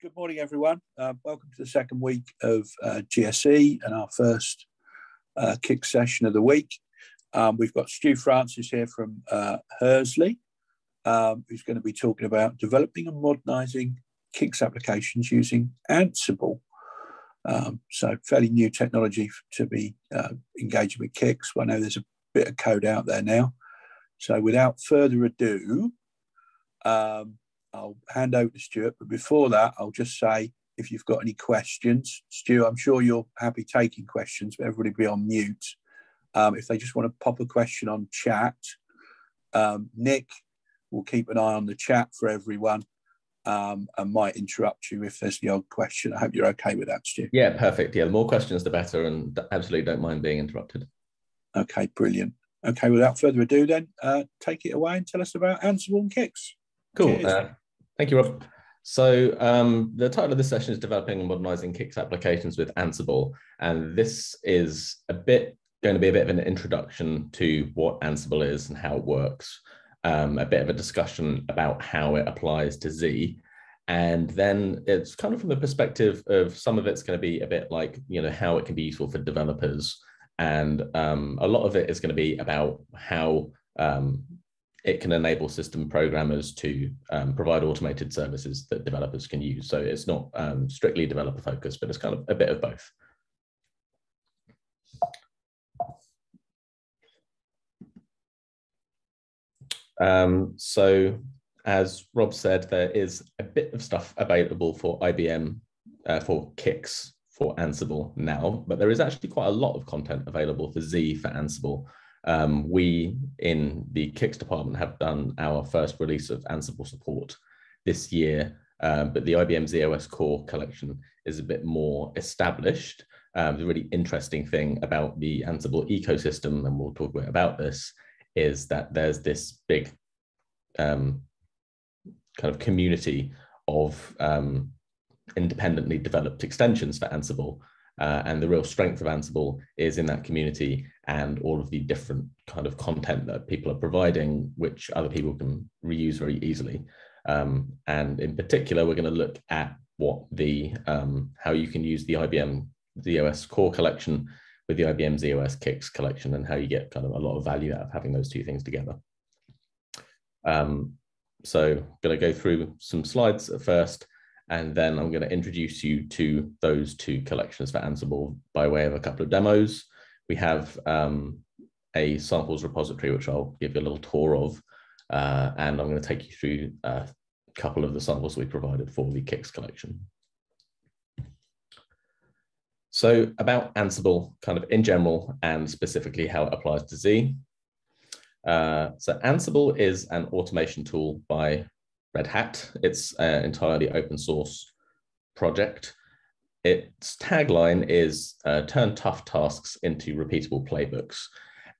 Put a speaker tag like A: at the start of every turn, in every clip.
A: good morning, everyone. Uh, welcome to the second week of uh, GSE and our first uh, CICS session of the week. Um, we've got Stu Francis here from uh, Hursley, um, who's going to be talking about developing and modernising CICS applications using Ansible. Um, so, fairly new technology to be uh, engaging with CICS. I know there's a bit of code out there now. So, without further ado, um, I'll hand over to Stuart. But before that, I'll just say if you've got any questions, Stuart, I'm sure you're happy taking questions, but everybody be on mute. Um, if they just want to pop a question on chat, um, Nick will keep an eye on the chat for everyone um, and might interrupt you if there's the odd question. I hope you're okay with that, Stu.
B: Yeah, perfect. Yeah, the more questions, the better, and absolutely don't mind being interrupted.
A: Okay, brilliant. Okay, without further ado, then uh, take it away and tell us about Ansible and CICS.
B: Cool. Uh, thank you, Rob. So um, the title of this session is Developing and Modernizing CICS Applications with Ansible. And this is a bit going to be a bit of an introduction to what Ansible is and how it works, um, a bit of a discussion about how it applies to Z. And then it's kind of from the perspective of some of it's going to be a bit like, you know, how it can be useful for developers. And um, a lot of it is going to be about how um, it can enable system programmers to um, provide automated services that developers can use. So it's not um, strictly developer focused, but it's kind of a bit of both. Um, so as Rob said, there is a bit of stuff available for IBM uh, for CICS for Ansible now, but there is actually quite a lot of content available for Z for Ansible. Um, we in the CICS department have done our first release of Ansible support this year, um, but the IBM z/OS core collection is a bit more established. Um, the really interesting thing about the Ansible ecosystem, and we'll talk a bit about this, is that there's this big um, kind of community of um, independently developed extensions for Ansible. Uh, and the real strength of Ansible is in that community and all of the different kind of content that people are providing, which other people can reuse very easily. Um, and in particular, we're going to look at what the um, how you can use the IBM z/OS core collection with the IBM z/OS CICS collection and how you get kind of a lot of value out of having those two things together. Um, so I'm going to go through some slides at first, and then I'm going to introduce you to those two collections for Ansible by way of a couple of demos. We have um, a samples repository, which I'll give you a little tour of, uh, and I'm going to take you through a couple of the samples we provided for the CICS collection. So about Ansible kind of in general and specifically how it applies to Z. Uh, so Ansible is an automation tool by Red Hat. It's an entirely open source project. Its tagline is uh, turn tough tasks into repeatable playbooks.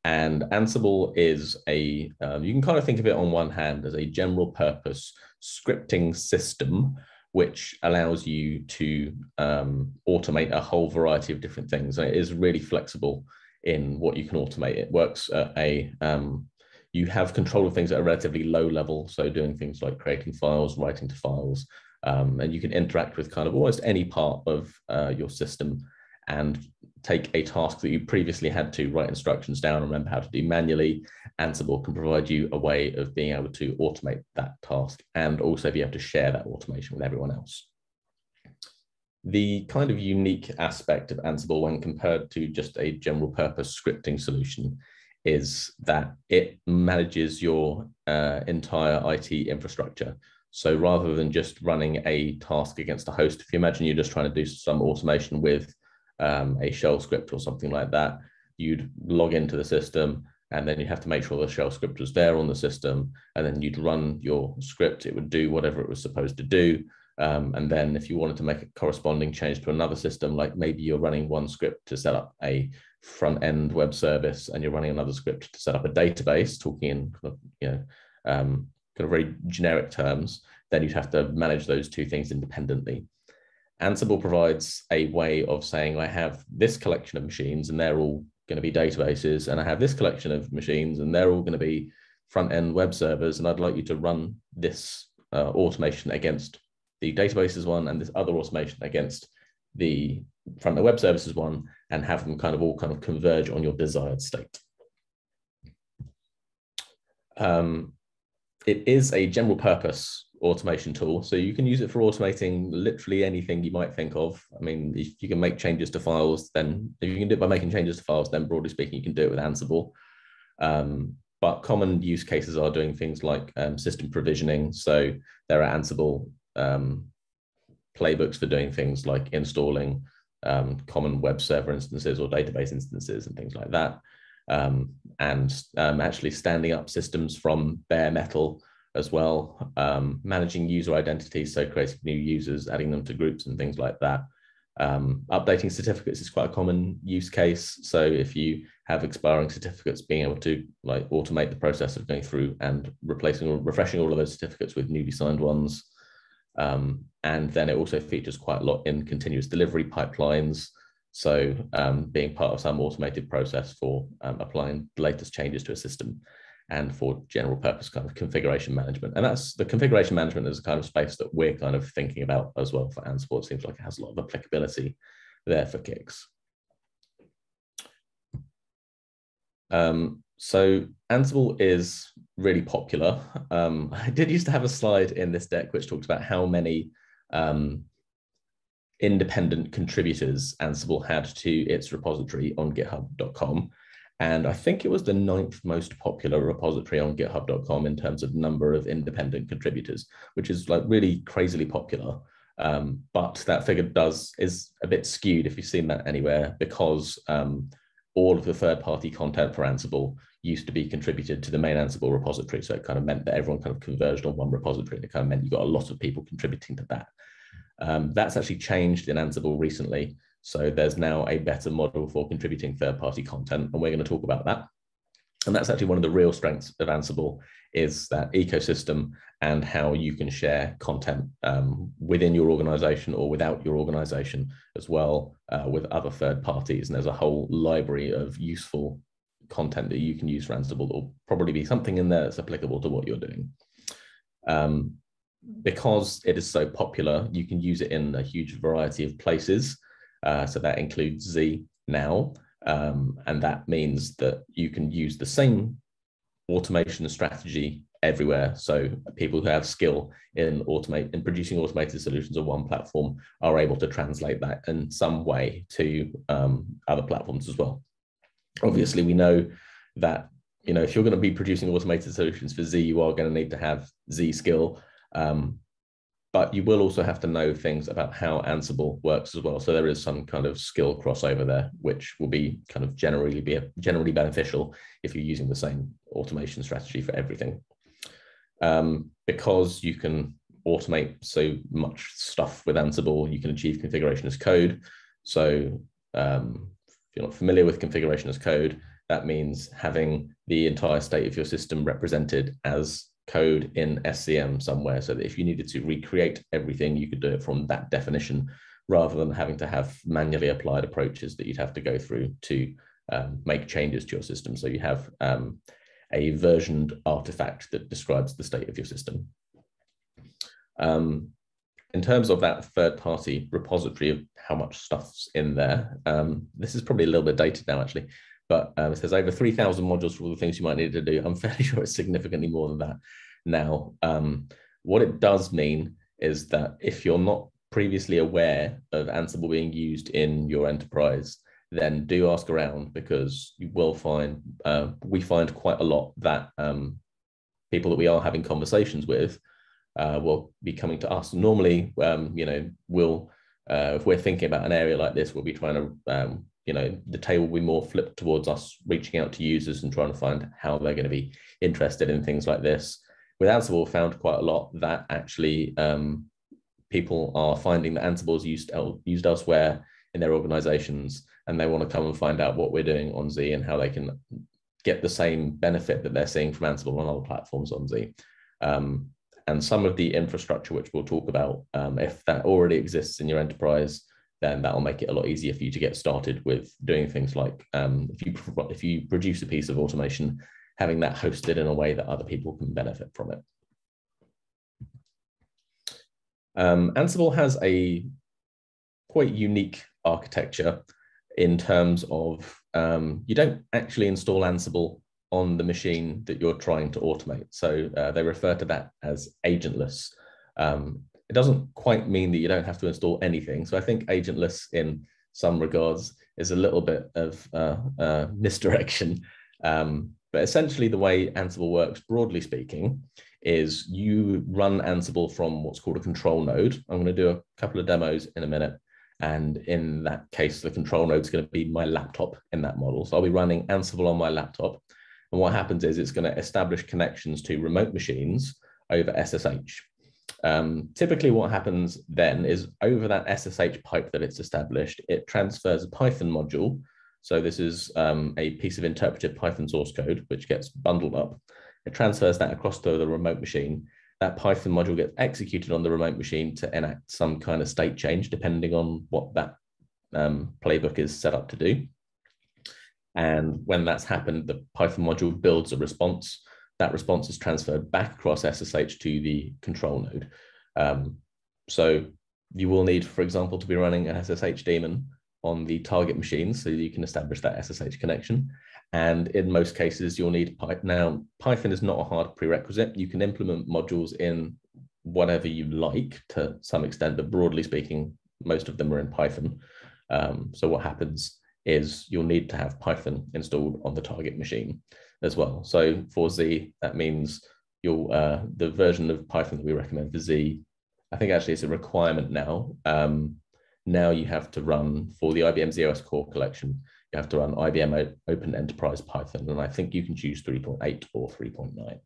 B: And Ansible is a, um, you can kind of think of it on one hand as a general purpose scripting system which allows you to um, automate a whole variety of different things. And it is really flexible in what you can automate. It works at a, um, you have control of things at a relatively low level. So doing things like creating files, writing to files, um, and you can interact with kind of almost any part of uh, your system and take a task that you previously had to write instructions down and remember how to do manually, Ansible can provide you a way of being able to automate that task and also be able to share that automation with everyone else. The kind of unique aspect of Ansible when compared to just a general purpose scripting solution is that it manages your uh, entire IT infrastructure. So rather than just running a task against a host, if you imagine you're just trying to do some automation with um, a shell script or something like that, you'd log into the system and then you'd have to make sure the shell script was there on the system and then you'd run your script it would do whatever it was supposed to do um, and then if you wanted to make a corresponding change to another system like maybe you're running one script to set up a front end web service and you're running another script to set up a database talking in kind of you know um, kind of very generic terms then you'd have to manage those two things independently. Ansible provides a way of saying, I have this collection of machines and they're all going to be databases, and I have this collection of machines and they're all going to be front end web servers, and I'd like you to run this uh, automation against the databases one and this other automation against the front end web services one and have them kind of all kind of converge on your desired state. Um, it is a general purpose automation tool. So you can use it for automating literally anything you might think of. I mean, if you can make changes to files, then if you can do it by making changes to files, then broadly speaking, you can do it with Ansible. Um, but common use cases are doing things like um, system provisioning. So there are Ansible um, playbooks for doing things like installing um, common web server instances or database instances and things like that. Um, and um, actually standing up systems from bare metal as well, um, managing user identities, so creating new users, adding them to groups and things like that. Um, updating certificates is quite a common use case. So if you have expiring certificates, being able to like automate the process of going through and replacing or refreshing all of those certificates with newly signed ones. Um, and then it also features quite a lot in continuous delivery pipelines. So um, being part of some automated process for um, applying the latest changes to a system and for general purpose kind of configuration management. And that's the configuration management is a kind of space that we're kind of thinking about as well for Ansible. It seems like it has a lot of applicability there for CICS. Um, so Ansible is really popular. Um, I did used to have a slide in this deck which talked about how many um, independent contributors Ansible had to its repository on github.com. And I think it was the ninth most popular repository on github.com in terms of number of independent contributors, which is like really crazily popular. Um, but that figure does is a bit skewed if you've seen that anywhere because um, all of the third party content for Ansible used to be contributed to the main Ansible repository. So it kind of meant that everyone kind of converged on one repository. And it kind of meant you got a lot of people contributing to that. Um, that's actually changed in Ansible recently. So there's now a better model for contributing third-party content, and we're going to talk about that. And that's actually one of the real strengths of Ansible is that ecosystem and how you can share content um, within your organization or without your organization as well uh, with other third parties. And there's a whole library of useful content that you can use for Ansible. There'll probably be something in there that's applicable to what you're doing. Um, because it is so popular, you can use it in a huge variety of places. Uh, so that includes Z now. Um, and that means that you can use the same automation strategy everywhere. So people who have skill in automate in producing automated solutions on one platform are able to translate that in some way to um, other platforms as well. Obviously, we know that you know if you're going to be producing automated solutions for Z, you are going to need to have Z skill. Um, but you will also have to know things about how Ansible works as well. So there is some kind of skill crossover there, which will be kind of generally be generally beneficial if you're using the same automation strategy for everything. Um, because you can automate so much stuff with Ansible, you can achieve configuration as code. So um, if you're not familiar with configuration as code, that means having the entire state of your system represented as code in SCM somewhere so that if you needed to recreate everything, you could do it from that definition rather than having to have manually applied approaches that you'd have to go through to um, make changes to your system. So you have um, a versioned artifact that describes the state of your system. Um, in terms of that third party repository of how much stuff's in there, um, this is probably a little bit dated now actually, but um, it says over 3,000 modules for all the things you might need to do. I'm fairly sure it's significantly more than that now. Um, what it does mean is that if you're not previously aware of Ansible being used in your enterprise, then do ask around because you will find, uh, we find quite a lot that um, people that we are having conversations with uh, will be coming to us. Normally, um, you know, we'll, uh, if we're thinking about an area like this, we'll be trying to um, you know the table will be more flipped towards us reaching out to users and trying to find how they're going to be interested in things like this with ansible found quite a lot that actually um, people are finding that ansible is used, used elsewhere in their organizations and they want to come and find out what we're doing on z and how they can get the same benefit that they're seeing from ansible on other platforms on z um, and some of the infrastructure which we'll talk about um, if that already exists in your enterprise then that'll make it a lot easier for you to get started with doing things like um, if you if you produce a piece of automation, having that hosted in a way that other people can benefit from it. Um, Ansible has a quite unique architecture in terms of um, you don't actually install Ansible on the machine that you're trying to automate. So uh, they refer to that as agentless. Um, it doesn't quite mean that you don't have to install anything. So I think agentless in some regards is a little bit of uh, uh, misdirection. Um, but essentially, the way Ansible works, broadly speaking, is you run Ansible from what's called a control node. I'm going to do a couple of demos in a minute. And in that case, the control node is going to be my laptop in that model. So I'll be running Ansible on my laptop. And what happens is it's going to establish connections to remote machines over SSH. Um, typically, what happens then is over that SSH pipe that it's established, it transfers a Python module. So this is um, a piece of interpreted Python source code, which gets bundled up. It transfers that across to the remote machine. That Python module gets executed on the remote machine to enact some kind of state change, depending on what that um, playbook is set up to do. And when that's happened, the Python module builds a response that response is transferred back across SSH to the control node. Um, so you will need, for example, to be running an SSH daemon on the target machine so you can establish that SSH connection. And in most cases, you'll need Python. Now, Python is not a hard prerequisite. You can implement modules in whatever you like to some extent, but broadly speaking, most of them are in Python. Um, so what happens is you'll need to have Python installed on the target machine as well. So for Z, that means you'll uh, the version of Python that we recommend for Z. I think actually it's a requirement now. Um, now you have to run for the IBM z/OS core collection. You have to run IBM Open Enterprise Python, and I think you can choose 3.8 or 3.9.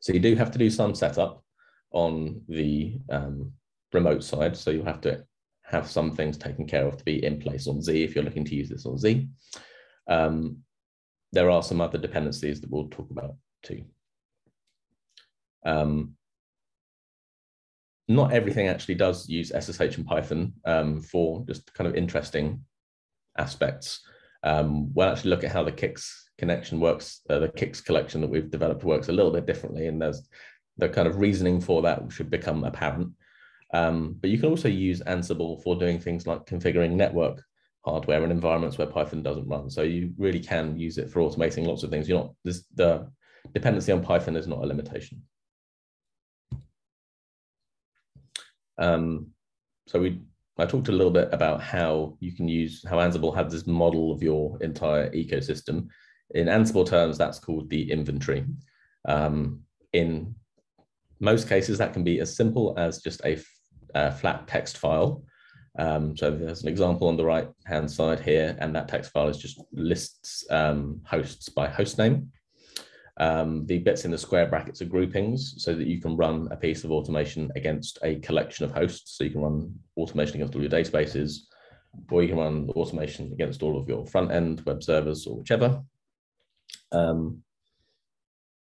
B: So you do have to do some setup on the um, remote side. So you'll have to have some things taken care of to be in place on Z if you're looking to use this on Z. Um, there are some other dependencies that we'll talk about too. Um, not everything actually does use SSH and Python um, for just kind of interesting aspects. Um, we'll actually look at how the CICS connection works. Uh, the CICS collection that we've developed works a little bit differently, and there's the kind of reasoning for that should become apparent. Um, but you can also use Ansible for doing things like configuring network hardware and environments where Python doesn't run. So you really can use it for automating lots of things. You're not this, the dependency on Python is not a limitation. Um, so we I talked a little bit about how you can use how Ansible has this model of your entire ecosystem. In Ansible terms, that's called the inventory. Um, in most cases, that can be as simple as just a, a flat text file um, so there's an example on the right hand side here, and that text file is just lists um, hosts by host name. Um, the bits in the square brackets are groupings so that you can run a piece of automation against a collection of hosts. So you can run automation against all your databases, or you can run automation against all of your front end web servers or whichever. Um,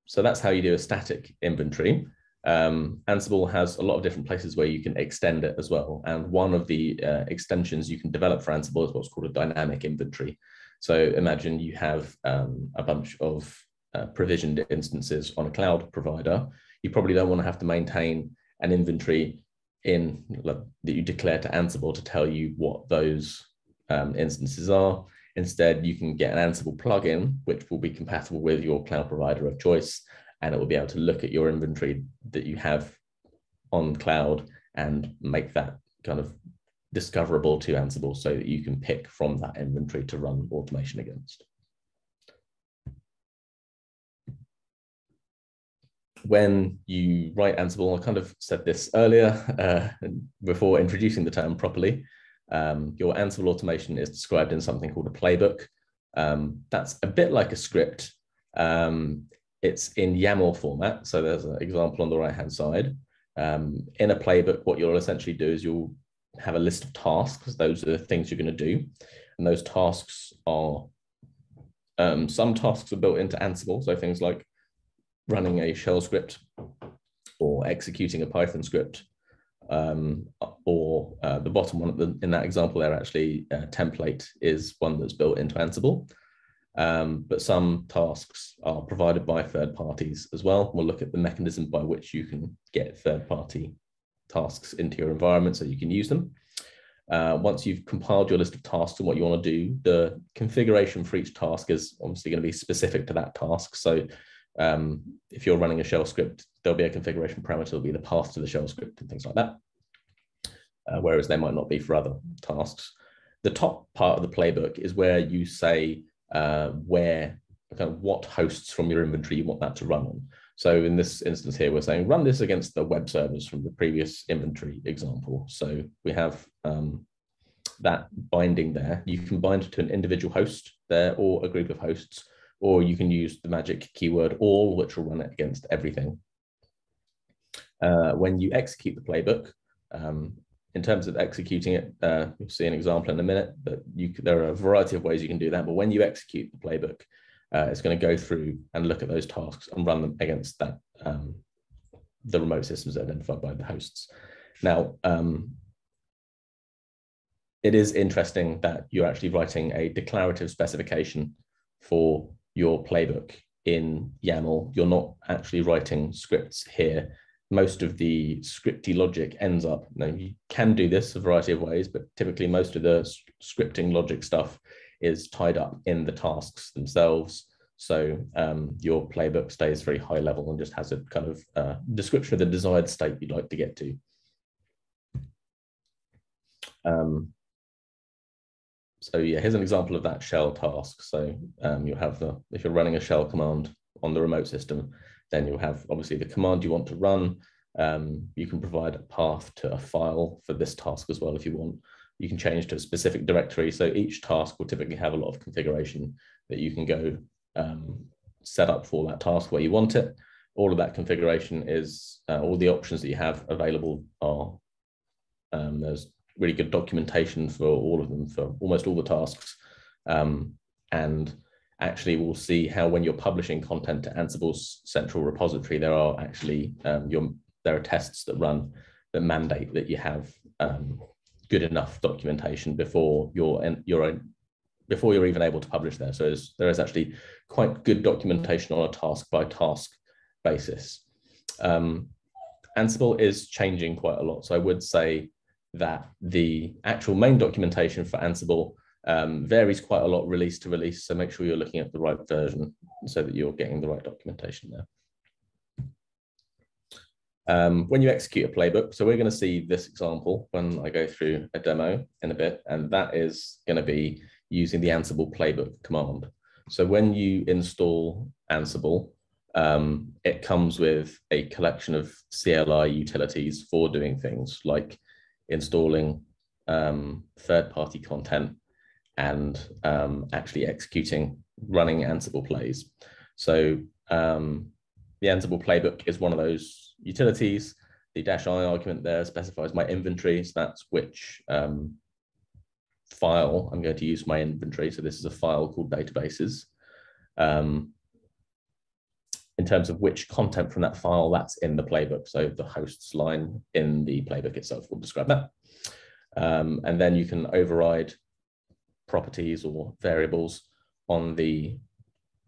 B: so that's how you do a static inventory. Um, Ansible has a lot of different places where you can extend it as well. And one of the uh, extensions you can develop for Ansible is what's called a dynamic inventory. So imagine you have um, a bunch of uh, provisioned instances on a cloud provider. You probably don't want to have to maintain an inventory in that you declare to Ansible to tell you what those um, instances are. Instead, you can get an Ansible plugin, which will be compatible with your cloud provider of choice and it will be able to look at your inventory that you have on cloud and make that kind of discoverable to Ansible so that you can pick from that inventory to run automation against. When you write Ansible, I kind of said this earlier uh, before introducing the term properly, um, your Ansible automation is described in something called a playbook. Um, that's a bit like a script. Um, it's in YAML format. So there's an example on the right hand side. Um, in a playbook, what you'll essentially do is you'll have a list of tasks. Those are the things you're going to do. And those tasks are um, some tasks are built into Ansible. So things like running a shell script or executing a Python script. Um, or uh, the bottom one the, in that example there actually uh, template is one that's built into Ansible. Um, but some tasks are provided by third parties as well. We'll look at the mechanism by which you can get third party tasks into your environment so you can use them. Uh, once you've compiled your list of tasks and what you want to do, the configuration for each task is obviously going to be specific to that task. So um, if you're running a shell script, there'll be a configuration parameter, will be the path to the shell script and things like that. Uh, whereas there might not be for other tasks. The top part of the playbook is where you say uh, where, kind of what hosts from your inventory you want that to run on. So in this instance here, we're saying run this against the web servers from the previous inventory example. So we have um, that binding there. You can bind to an individual host there or a group of hosts, or you can use the magic keyword all, which will run it against everything. Uh, when you execute the playbook, um, in terms of executing it, uh, you'll see an example in a minute, but you, there are a variety of ways you can do that. But when you execute the playbook, uh, it's going to go through and look at those tasks and run them against that um, the remote systems identified by the hosts. Now, um, it is interesting that you're actually writing a declarative specification for your playbook in YAML. You're not actually writing scripts here. Most of the scripty logic ends up, now you can do this a variety of ways, but typically most of the scripting logic stuff is tied up in the tasks themselves. So um, your playbook stays very high level and just has a kind of uh, description of the desired state you'd like to get to. Um, so yeah, here's an example of that shell task. So um, you'll have the, if you're running a shell command on the remote system, then you'll have obviously the command you want to run. Um, you can provide a path to a file for this task as well if you want you can change to a specific directory. So each task will typically have a lot of configuration that you can go um, set up for that task where you want it. All of that configuration is, uh, all the options that you have available are, um, there's really good documentation for all of them, for almost all the tasks. Um, and actually we'll see how when you're publishing content to Ansible's central repository, there are actually, um, your, there are tests that run that mandate that you have um, good enough documentation before you're your own before you're even able to publish there. So there is actually quite good documentation on a task by task basis. Um, Ansible is changing quite a lot. So I would say that the actual main documentation for Ansible um, varies quite a lot release to release. So make sure you're looking at the right version so that you're getting the right documentation there. Um, when you execute a playbook, so we're going to see this example when I go through a demo in a bit, and that is going to be using the Ansible playbook command. So when you install Ansible, um, it comes with a collection of CLI utilities for doing things like installing um, third-party content and um, actually executing running Ansible plays. So um, the Ansible playbook is one of those utilities. The dash i argument there specifies my inventory. So that's which um, file I'm going to use my inventory. So this is a file called databases. Um, in terms of which content from that file that's in the playbook. So the hosts line in the playbook itself will describe that. Um, and then you can override properties or variables on the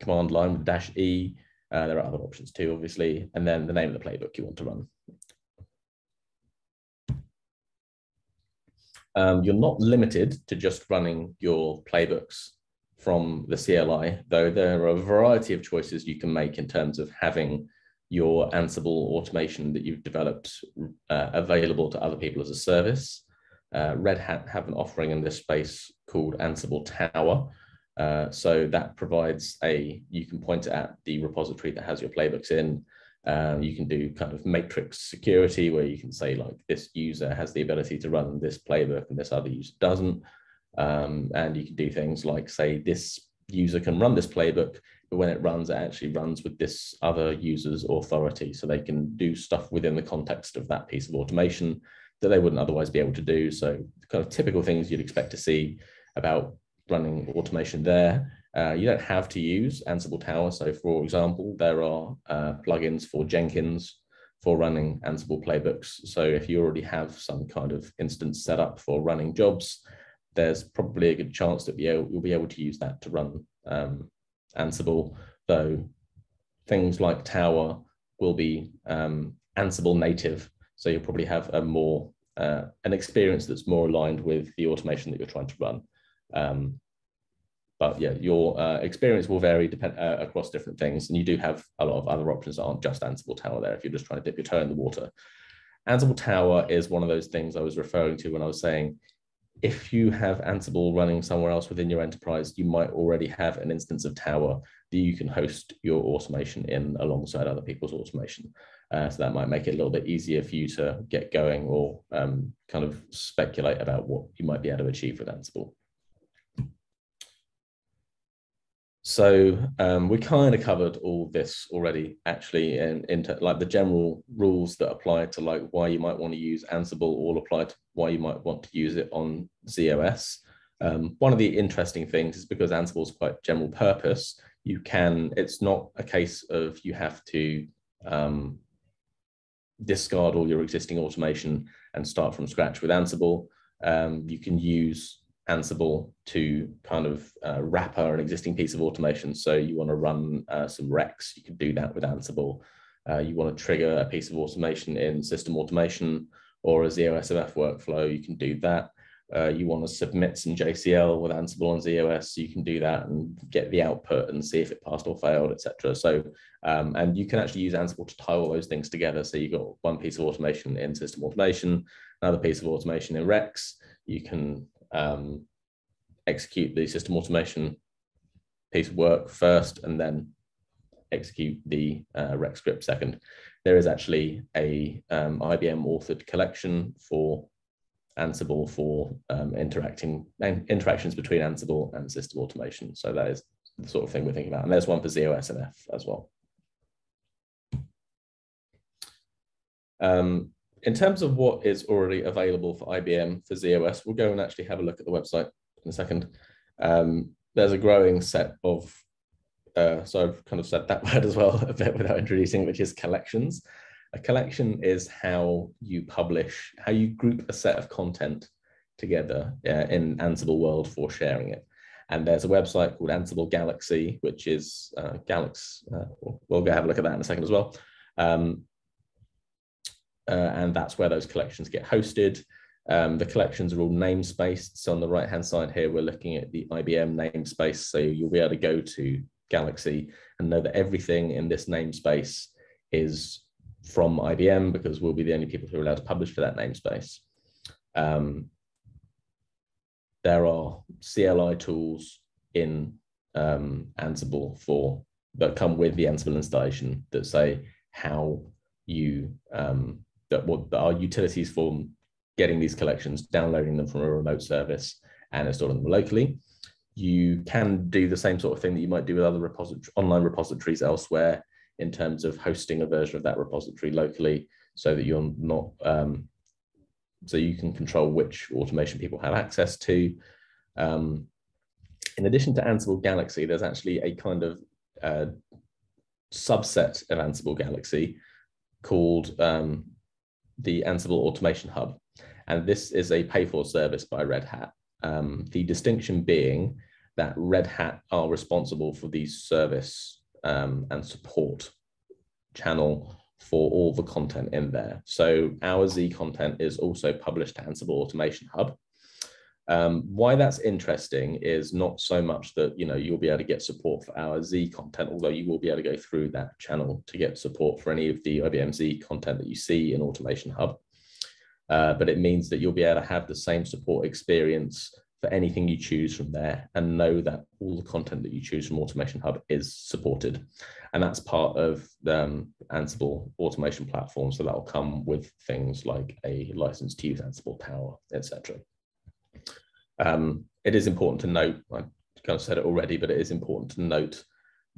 B: command line with dash E uh, there are other options too, obviously, and then the name of the playbook you want to run. Um, you're not limited to just running your playbooks from the CLI, though there are a variety of choices you can make in terms of having your Ansible automation that you've developed uh, available to other people as a service. Uh, Red Hat have an offering in this space called Ansible Tower, uh, so that provides a, you can point at the repository that has your playbooks in. Um, you can do kind of matrix security where you can say like this user has the ability to run this playbook and this other user doesn't. Um, and you can do things like say this user can run this playbook, but when it runs, it actually runs with this other user's authority. So they can do stuff within the context of that piece of automation that they wouldn't otherwise be able to do. So kind of typical things you'd expect to see about running automation there. Uh, you don't have to use Ansible Tower. So for example, there are uh, plugins for Jenkins for running Ansible playbooks. So if you already have some kind of instance set up for running jobs, there's probably a good chance that you'll be able to use that to run um, Ansible, though things like Tower will be um, Ansible native. So you'll probably have a more uh, an experience that's more aligned with the automation that you're trying to run. Um, but yeah, your uh, experience will vary depend, uh, across different things, and you do have a lot of other options that aren't just Ansible Tower there if you're just trying to dip your toe in the water. Ansible Tower is one of those things I was referring to when I was saying if you have Ansible running somewhere else within your enterprise, you might already have an instance of Tower that you can host your automation in alongside other people's automation. Uh, so that might make it a little bit easier for you to get going or um, kind of speculate about what you might be able to achieve with Ansible. So um, we kind of covered all this already, actually, in, in like the general rules that apply to like why you might want to use Ansible all apply to why you might want to use it on z/OS. Um, one of the interesting things is because Ansible is quite general purpose, you can, it's not a case of you have to um, discard all your existing automation and start from scratch with Ansible. Um, you can use Ansible to kind of uh, wrapper an existing piece of automation. So you want to run uh, some REXX, you can do that with Ansible. Uh, you want to trigger a piece of automation in system automation or a z/OSMF workflow, you can do that. Uh, you want to submit some JCL with Ansible on z/OS, you can do that and get the output and see if it passed or failed, etc. So, um, and you can actually use Ansible to tie all those things together. So you've got one piece of automation in system automation, another piece of automation in REXX. You can um, execute the system automation piece of work first and then execute the uh, REXX script second. There is actually a um, IBM authored collection for Ansible for um, interacting interactions between Ansible and system automation. So that is the sort of thing we're thinking about. And there's one for z/OSMF as well. Um, in terms of what is already available for IBM for z/OS, we'll go and actually have a look at the website in a second. Um, there's a growing set of, uh, so I've kind of said that word as well a bit without introducing, which is collections. A collection is how you publish, how you group a set of content together uh, in Ansible world for sharing it. And there's a website called Ansible Galaxy, which is uh, Galaxy. Uh, we'll go have a look at that in a second as well. Um, uh, and that's where those collections get hosted. Um, the collections are all namespaced. So on the right hand side here, we're looking at the IBM namespace. So you'll be able to go to Galaxy and know that everything in this namespace is from IBM because we'll be the only people who are allowed to publish for that namespace. Um, there are CLI tools in um, Ansible for that come with the Ansible installation that say how you um, that what are utilities for getting these collections, downloading them from a remote service and installing them locally. You can do the same sort of thing that you might do with other online repositories elsewhere in terms of hosting a version of that repository locally so that you're not, um, so you can control which automation people have access to. Um, in addition to Ansible Galaxy, there's actually a kind of uh, subset of Ansible Galaxy called um, the Ansible Automation Hub. And this is a pay for service by Red Hat. Um, the distinction being that Red Hat are responsible for the service um, and support channel for all the content in there. So our Z content is also published to Ansible Automation Hub. Um, why that's interesting is not so much that you know you'll be able to get support for our Z content, although you will be able to go through that channel to get support for any of the IBM Z content that you see in Automation Hub. Uh, but it means that you'll be able to have the same support experience for anything you choose from there and know that all the content that you choose from Automation Hub is supported. And that's part of the um, Ansible automation platform. So that'll come with things like a license to use Ansible Tower, etc. Um, it is important to note, I kind of said it already, but it is important to note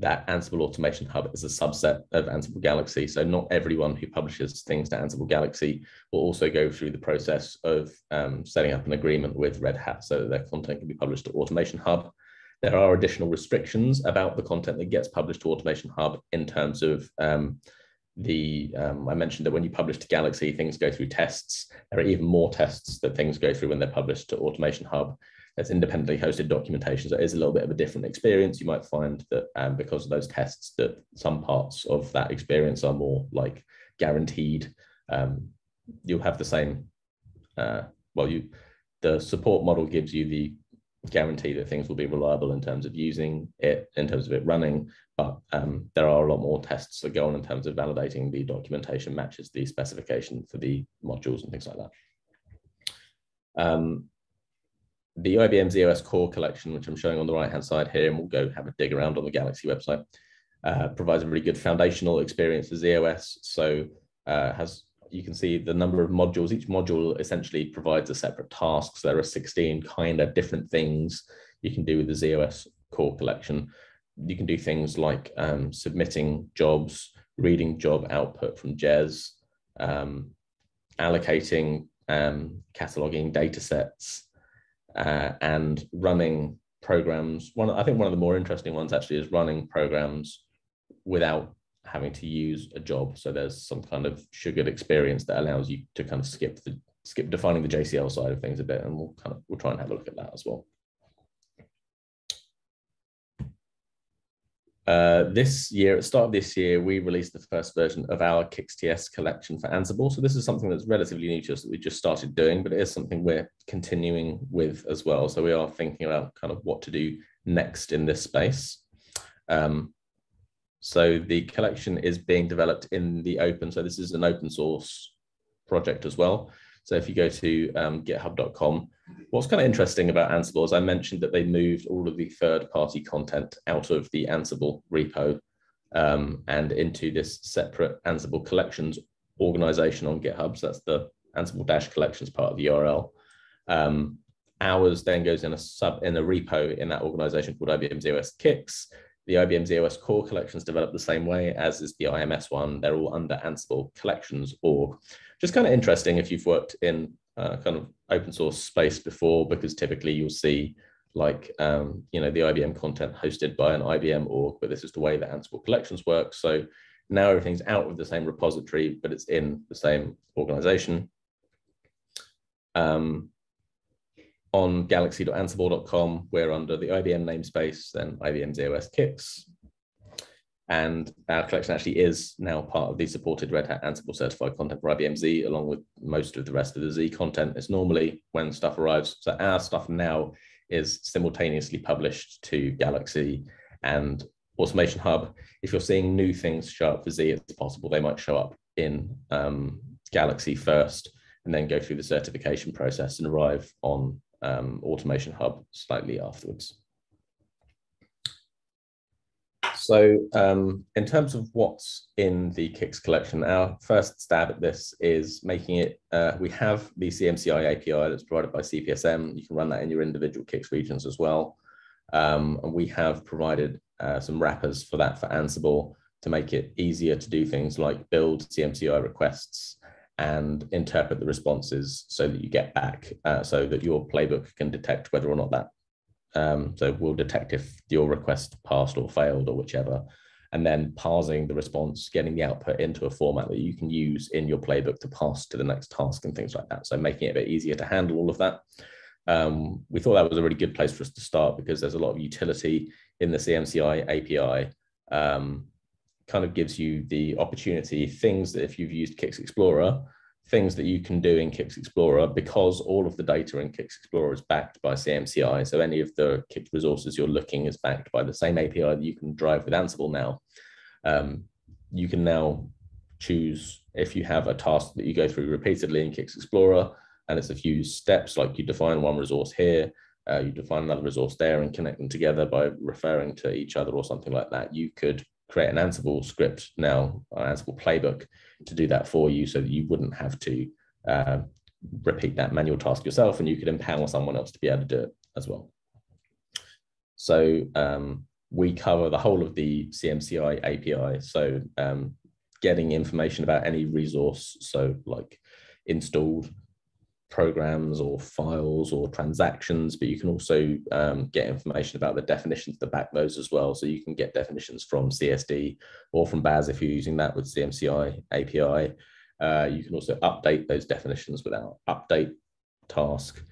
B: that Ansible Automation Hub is a subset of Ansible Galaxy. So not everyone who publishes things to Ansible Galaxy will also go through the process of um, setting up an agreement with Red Hat so that their content can be published to Automation Hub. There are additional restrictions about the content that gets published to Automation Hub in terms of um, the um, I mentioned that when you publish to Galaxy, things go through tests. There are even more tests that things go through when they're published to Automation Hub. There's independently hosted documentation, so it is a little bit of a different experience. You might find that um, because of those tests, that some parts of that experience are more like guaranteed, um, you'll have the same. Uh, well, you the support model gives you the guarantee that things will be reliable in terms of using it, in terms of it running, but um, there are a lot more tests that go on in terms of validating the documentation matches the specification for the modules and things like that. Um, the IBM z/OS core collection, which I'm showing on the right-hand side here, and we'll go have a dig around on the Galaxy website, uh, provides a really good foundational experience for z/OS. So uh, has you can see the number of modules. Each module essentially provides a separate task. So there are 16 kind of different things you can do with the z/OS core collection. You can do things like um, submitting jobs, reading job output from JES, um, allocating, um, cataloging data sets, uh, and running programs. One, I think one of the more interesting ones actually is running programs without having to use a job. So there's some kind of sugared experience that allows you to kind of skip the skip defining the JCL side of things a bit, and we'll kind of we'll try and have a look at that as well. Uh, this year, at the start of this year, we released the first version of our CICS TS collection for Ansible. So this is something that's relatively new to us that we just started doing, but it is something we're continuing with as well. So we are thinking about kind of what to do next in this space. Um, so the collection is being developed in the open. So this is an open source project as well. So if you go to um, github.com, what's kind of interesting about Ansible is I mentioned that they moved all of the third party content out of the Ansible repo um, and into this separate Ansible collections organization on GitHub. So that's the Ansible dash collections part of the URL. Um, ours then goes in a sub in a repo in that organization called IBM z/OS CICS. The IBM z/OS core collections developed the same way as is the IMS one. They're all under Ansible collections org. Just kind of interesting if you've worked in uh, kind of open source space before, because typically you'll see like um, you know the IBM content hosted by an IBM org, but this is the way that Ansible collections work. So now everything's out of the same repository, but it's in the same organization. Um, on galaxy.ansible.com, we're under the IBM namespace, then IBM z/OS CICS. And our collection actually is now part of the supported Red Hat Ansible certified content for IBM Z, along with most of the rest of the Z content. It's normally when stuff arrives. So our stuff now is simultaneously published to Galaxy and Automation Hub. If you're seeing new things show up for Z, it's possible they might show up in um, Galaxy first and then go through the certification process and arrive on um, Automation Hub slightly afterwards. So um, in terms of what's in the CICS collection, our first stab at this is making it, uh, we have the CMCI API that's provided by CPSM. You can run that in your individual CICS regions as well. Um, and we have provided uh, some wrappers for that for Ansible to make it easier to do things like build CMCI requests and interpret the responses so that you get back uh, so that your playbook can detect whether or not that um, so we'll detect if your request passed or failed or whichever and then parsing the response getting the output into a format that you can use in your playbook to pass to the next task and things like that. So making it a bit easier to handle all of that. Um, we thought that was a really good place for us to start because there's a lot of utility in the cmci api um, kind of gives you the opportunity, things that if you've used CICS Explorer, things that you can do in CICS Explorer because all of the data in CICS Explorer is backed by CMCI. So any of the CICS resources you're looking is backed by the same API that you can drive with Ansible now. Um, you can now choose if you have a task that you go through repeatedly in CICS Explorer, and it's a few steps like you define one resource here, uh, you define another resource there and connect them together by referring to each other or something like that. You could create an Ansible script now, an Ansible playbook to do that for you so that you wouldn't have to uh, repeat that manual task yourself and you could empower someone else to be able to do it as well. So um, we cover the whole of the CMCI API. So um, getting information about any resource, so like installed programs or files or transactions, but you can also um, get information about the definitions that back those as well. So you can get definitions from CSD or from BAS if you're using that with CMCI API. Uh, you can also update those definitions without update task,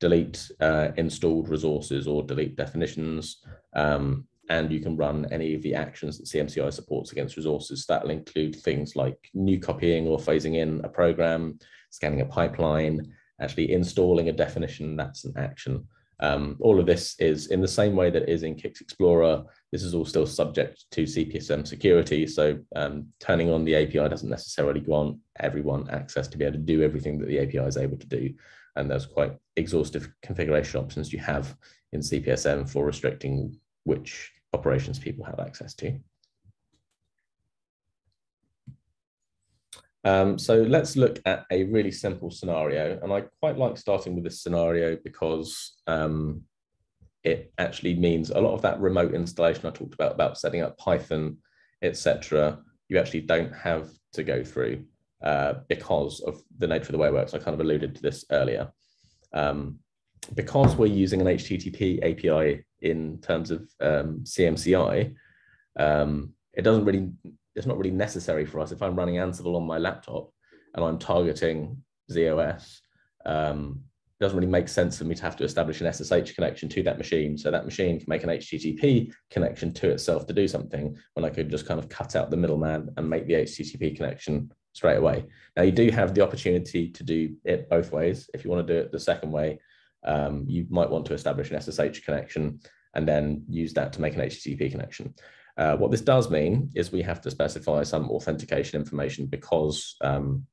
B: delete uh, installed resources or delete definitions. Um, and you can run any of the actions that CMCI supports against resources. That'll include things like new copying or phasing in a program, scanning a pipeline, actually installing a definition, that's an action. Um, all of this is in the same way that it is in CICS Explorer. This is all still subject to CPSM security. So um, turning on the API doesn't necessarily grant everyone access to be able to do everything that the API is able to do. And there's quite exhaustive configuration options you have in CPSM for restricting which operations people have access to. Um, so let's look at a really simple scenario. And I quite like starting with this scenario because um, it actually means a lot of that remote installation I talked about, about setting up Python, etc. you actually don't have to go through uh, because of the nature of the way it works. I kind of alluded to this earlier. Um, because we're using an HTTP API in terms of um, CMCI, um, it doesn't really it's not really necessary for us. If I'm running Ansible on my laptop and I'm targeting z/OS, um, it doesn't really make sense for me to have to establish an SSH connection to that machine. So that machine can make an HTTP connection to itself to do something when I could just kind of cut out the middleman and make the HTTP connection straight away. Now you do have the opportunity to do it both ways. If you want to do it the second way, um, you might want to establish an SSH connection and then use that to make an HTTP connection. Uh, what this does mean is we have to specify some authentication information because um,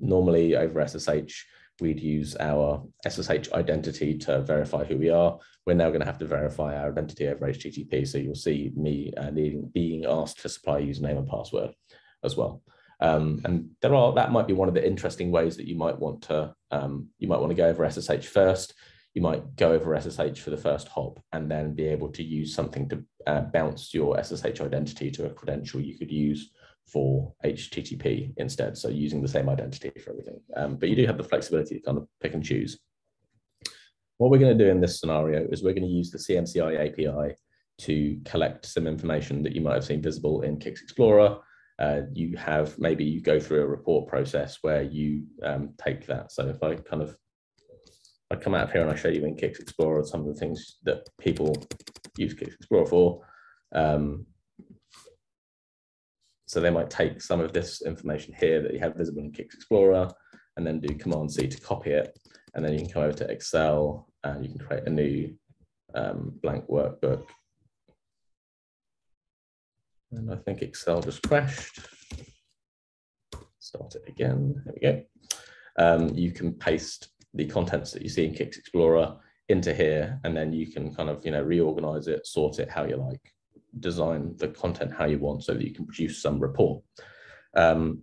B: normally over SSH, we'd use our SSH identity to verify who we are. We're now going to have to verify our identity over HTTP. So you'll see me uh, needing, being asked to supply username and password as well. Um, and there are that might be one of the interesting ways that you might want to um, you might want to go over SSH first you might go over SSH for the first hop and then be able to use something to uh, bounce your SSH identity to a credential you could use for HTTP instead. So using the same identity for everything. Um, but you do have the flexibility to kind of pick and choose. What we're going to do in this scenario is we're going to use the CMCI API to collect some information that you might have seen visible in CICS Explorer. Uh, you have maybe you go through a report process where you um, take that. So if I kind of I come out of here and I show you in CICS Explorer some of the things that people use CICS Explorer for. Um, so they might take some of this information here that you have visible in CICS Explorer and then do Command C to copy it. And then you can come over to Excel and you can create a new um, blank workbook. And I think Excel just crashed. Start it again. There we go. Um, you can paste the contents that you see in CICS Explorer into here, and then you can kind of you know reorganize it, sort it how you like, design the content how you want, so that you can produce some report. Um,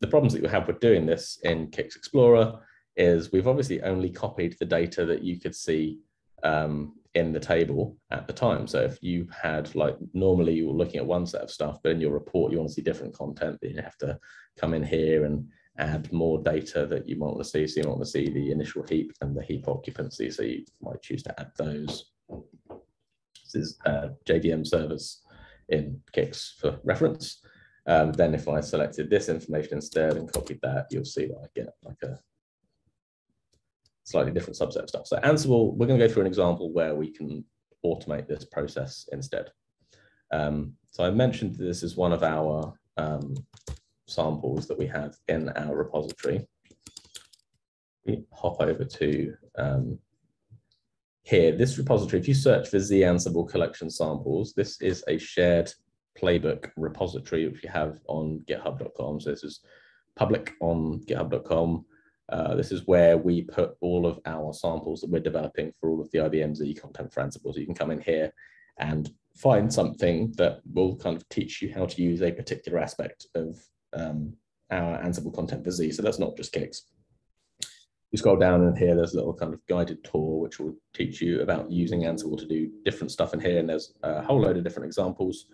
B: the problems that you have with doing this in CICS Explorer is we've obviously only copied the data that you could see um, in the table at the time. So if you had like normally you were looking at one set of stuff, but in your report you want to see different content, then you have to come in here and add more data that you might want to see. So you might want to see the initial heap and the heap occupancy. So you might choose to add those. This is uh, JVM servers in CICS for reference. Um, then if I selected this information instead and copied that, you'll see that I get like a slightly different subset of stuff. So Ansible, we're going to go through an example where we can automate this process instead. Um, so I mentioned this is one of our um, samples that we have in our repository. We hop over to um, here, this repository, if you search for Z Ansible collection samples, this is a shared playbook repository which we have on github.com. So this is public on github.com. Uh, this is where we put all of our samples that we're developing for all of the IBM Z content for Ansible. So you can come in here and find something that will kind of teach you how to use a particular aspect of um, our Ansible content for Z. So that's not just CICS. You scroll down and here, there's a little kind of guided tour, which will teach you about using Ansible to do different stuff in here. And there's a whole load of different examples.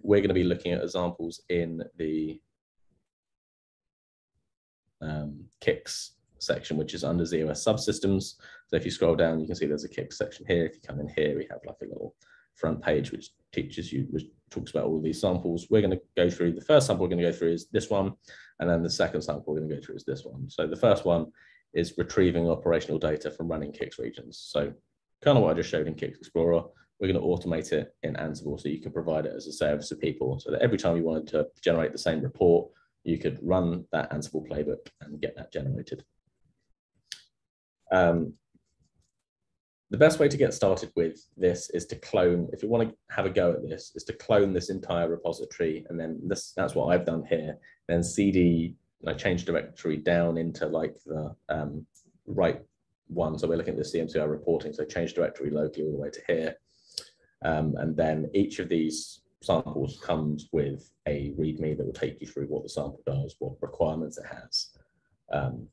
B: We're going to be looking at examples in the um, CICS section, which is under z/OS subsystems. So if you scroll down, you can see there's a CICS section here. If you come in here, we have like a little front page, which teaches you, which talks about all these samples. We're going to go through, the first sample we're going to go through is this one, and then the second sample we're going to go through is this one. So the first one is retrieving operational data from running CICS regions. So kind of what I just showed in CICS Explorer, we're going to automate it in Ansible so you can provide it as a service to people so that every time you wanted to generate the same report you could run that Ansible playbook and get that generated. Um, the best way to get started with this is to clone, if you want to have a go at this, is to clone this entire repository. And then this that's what I've done here. Then CD, like change directory down into like the um, right one. So we're looking at the CMCI reporting. So change directory locally all the way to here. Um, and then each of these samples comes with a README that will take you through what the sample does, what requirements it has. Um,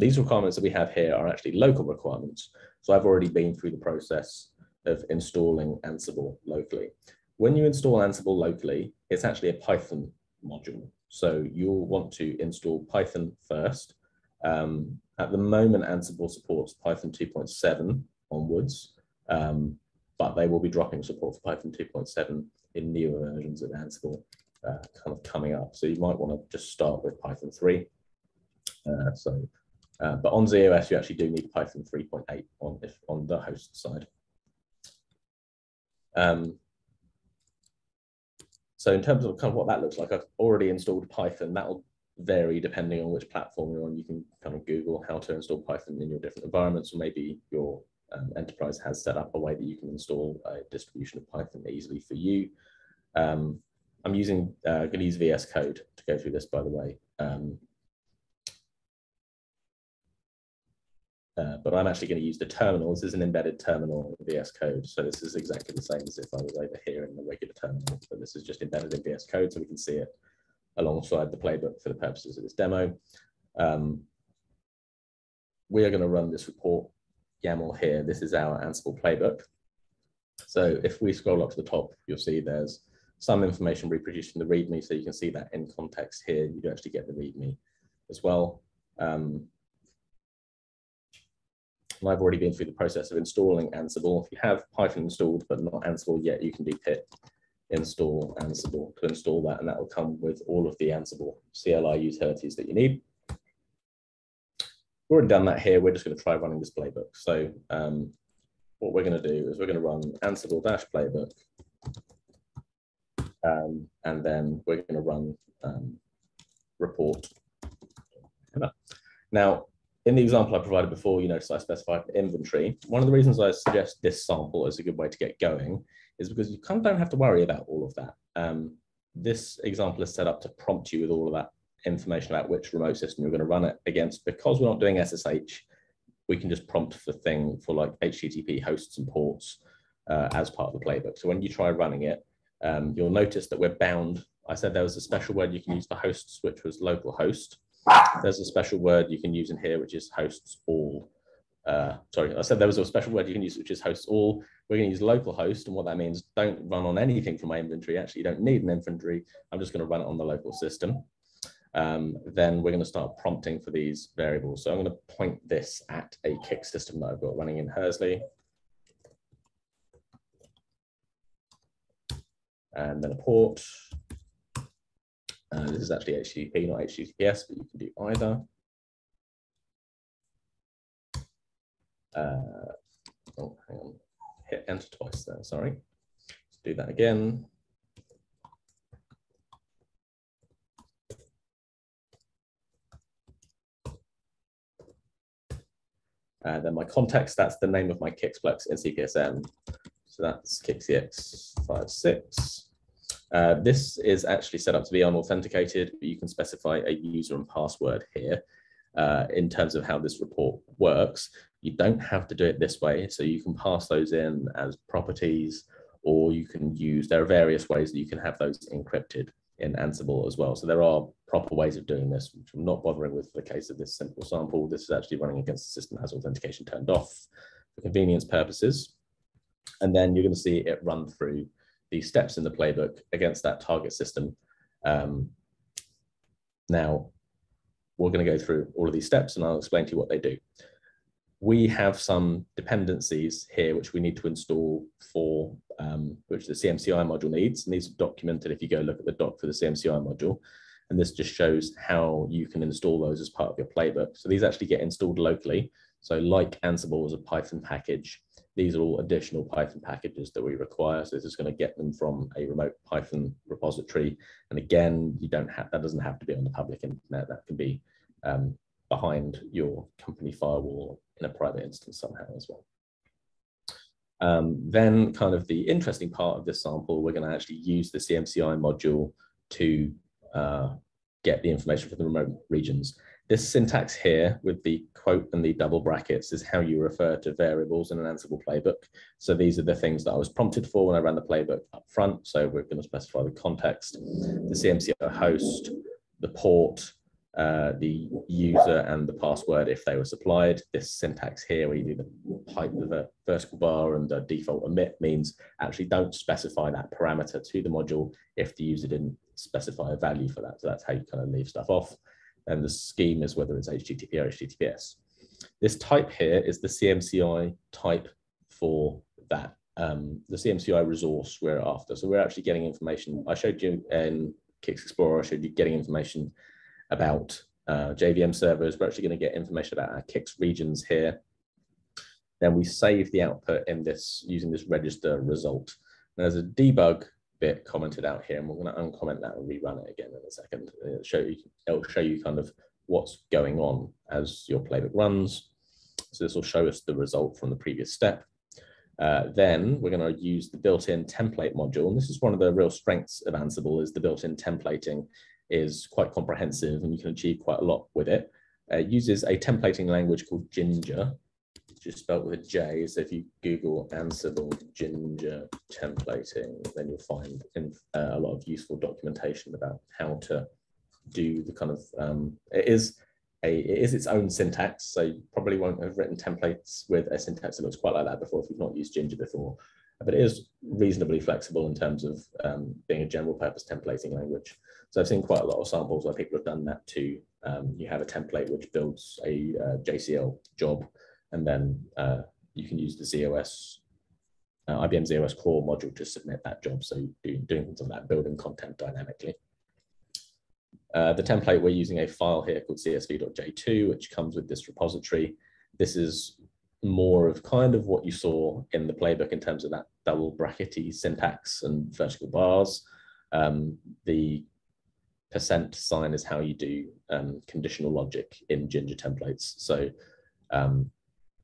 B: these requirements that we have here are actually local requirements. So I've already been through the process of installing Ansible locally. When you install Ansible locally, it's actually a Python module. So you'll want to install Python first. Um, at the moment, Ansible supports Python 2.7 onwards, um, but they will be dropping support for Python 2.7 in newer versions of Ansible uh, kind of coming up. So you might want to just start with Python 3. Uh, so uh, but on z/OS, you actually do need Python 3.8 on, if, on the host side. Um, so in terms of kind of what that looks like, I've already installed Python. That'll vary depending on which platform you're on. You can kind of Google how to install Python in your different environments, or maybe your um, enterprise has set up a way that you can install a distribution of Python easily for you. Um, I'm using, uh, going to use VS Code to go through this, by the way. Um, Uh, but I'm actually going to use the terminal. This is an embedded terminal in VS Code. So this is exactly the same as if I was over here in the regular terminal. But this is just embedded in VS Code so we can see it alongside the playbook for the purposes of this demo. Um, we are going to run this report YAML here. This is our Ansible playbook. So if we scroll up to the top, you'll see there's some information reproduced in the README. So you can see that in context here. You do actually get the README as well. Um, and I've already been through the process of installing Ansible. If you have Python installed but not Ansible yet, you can do pip install Ansible to install that, and that will come with all of the Ansible CLI utilities that you need. We've already done that here. We're just going to try running this playbook. So um, what we're going to do is we're going to run Ansible dash playbook, um, and then we're going to run um, report. Now, in the example I provided before, you notice I specified inventory. One of the reasons I suggest this sample as a good way to get going is because you kind of don't have to worry about all of that. Um, this example is set up to prompt you with all of that information about which remote system you're going to run it against. Because we're not doing SSH, we can just prompt for thing for like HTTP hosts and ports uh, as part of the playbook. So when you try running it, um, you'll notice that we're bound. I said there was a special word you can use for hosts, which was localhost. There's a special word you can use in here, which is hosts all. Uh, sorry, I said there was a special word you can use, which is hosts all. We're going to use localhost, and what that means, don't run on anything from my inventory. Actually, you don't need an inventory. I'm just going to run it on the local system. Um, then we're going to start prompting for these variables. So I'm going to point this at a CICS system that I've got running in Hursley. And then a port. Uh, this is actually HTTP, not HTTPS, but you can do either. Uh, oh, hang on, hit enter twice there, sorry. Let's do that again. Uh, then my context, that's the name of my CICSplex in CPSM. So that's CICSEX56. Uh, this is actually set up to be unauthenticated, but you can specify a user and password here uh, in terms of how this report works. You don't have to do it this way, so you can pass those in as properties, or you can use, there are various ways that you can have those encrypted in Ansible as well. So there are proper ways of doing this, which I'm not bothering with the case of this simple sample. This is actually running against the system has authentication turned off for convenience purposes. And then you're going to see it run through the steps in the playbook against that target system. Um, now, we're going to go through all of these steps and I'll explain to you what they do. We have some dependencies here which we need to install for um, which the CMCI module needs. And these are documented if you go look at the doc for the CMCI module. And this just shows how you can install those as part of your playbook. So these actually get installed locally. So like Ansible is a Python package, these are all additional Python packages that we require. So this is going to get them from a remote Python repository. And again, you don't have that doesn't have to be on the public internet. That can be um, behind your company firewall in a private instance somehow as well. Um, then kind of the interesting part of this sample, we're going to actually use the CMCI module to uh, get the information from the remote regions. This syntax here with the quote and the double brackets is how you refer to variables in an Ansible playbook. So these are the things that I was prompted for when I ran the playbook up front. So we're going to specify the context, the CMCI host, the port, uh, the user and the password if they were supplied. This syntax here, where you do the pipe with a vertical bar and the default emit means actually don't specify that parameter to the module if the user didn't specify a value for that. So that's how you kind of leave stuff off and the scheme is whether it's HTTP or HTTPS. This type here is the CMCI type for that, um, the CMCI resource we're after. So we're actually getting information. I showed you in CICS Explorer, I showed you getting information about uh, JVM servers. We're actually going to get information about our CICS regions here. Then we save the output in this using this register result. And there's a debug bit commented out here, and we're going to uncomment that and rerun it again in a second. It'll show you, it'll show you kind of what's going on as your playbook runs. So this will show us the result from the previous step. Uh, then we're going to use the built-in template module. And this is one of the real strengths of Ansible is the built-in templating is quite comprehensive and you can achieve quite a lot with it. it uses a templating language called Jinja, just spelled with a J. So if you Google Ansible Jinja templating, then you'll find in, uh, a lot of useful documentation about how to do the kind of, um, it is a, it is its own syntax. So you probably won't have written templates with a syntax that looks quite like that before if you've not used Jinja before. But it is reasonably flexible in terms of um, being a general purpose templating language. So I've seen quite a lot of samples where people have done that too. Um, you have a template which builds a uh, JCL job and then uh, you can use the z/OS, uh, IBM z/OS core module to submit that job. So do, doing things like that, building content dynamically. Uh, the template, we're using a file here called csv.j2, which comes with this repository. This is more of kind of what you saw in the playbook in terms of that double brackety syntax and vertical bars. Um, the percent sign is how you do um, conditional logic in Jinja templates. So um,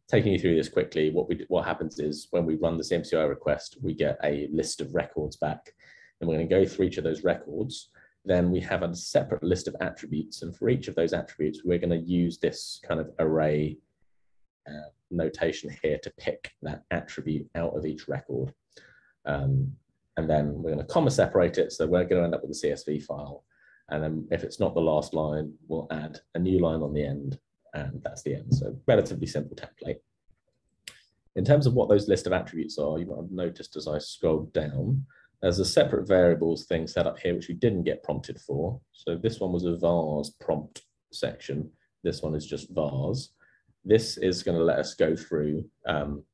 B: taking you through this quickly, what we what happens is when we run this CMCI request, we get a list of records back, and we're going to go through each of those records. Then we have a separate list of attributes, and for each of those attributes, we're going to use this kind of array uh, notation here to pick that attribute out of each record. Um, and then we're going to comma separate it, so we're going to end up with a CSV file. And then if it's not the last line, we'll add a new line on the end and that's the end. So relatively simple template. In terms of what those list of attributes are, you might have noticed as I scrolled down, there's a separate variables thing set up here, which we didn't get prompted for. So this one was a vars prompt section. This one is just vars. This is going to let us go through. Um,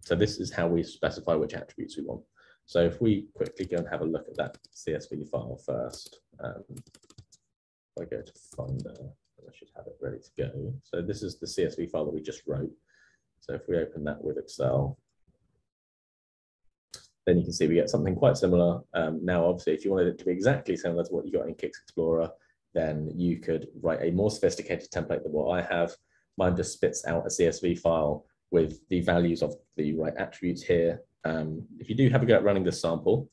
B: so this is how we specify which attributes we want. So if we quickly go and have a look at that CSV file first, um, if I go to Finder, I should have it ready to go. So this is the CSV file that we just wrote. So if we open that with Excel, then you can see we get something quite similar. Um, now, obviously, if you wanted it to be exactly similar to what you got in CICS Explorer, then you could write a more sophisticated template than what I have. Mine just spits out a CSV file with the values of the right attributes here. Um, if you do have a go at running this sample,